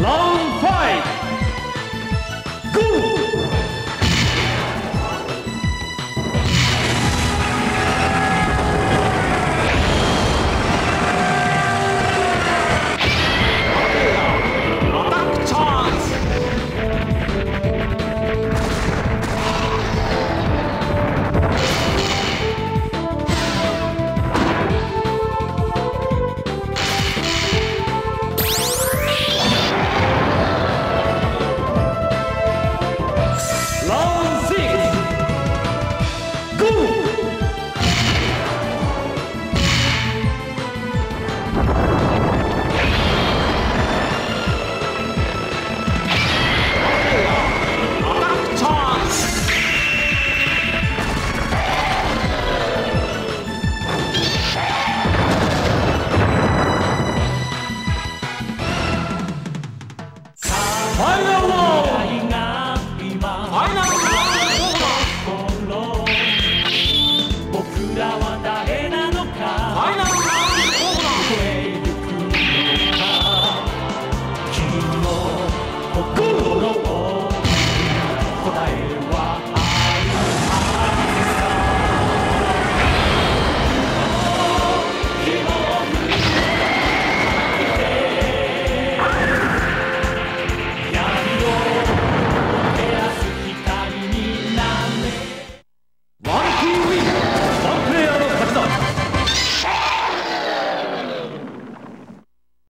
Long fight! Go!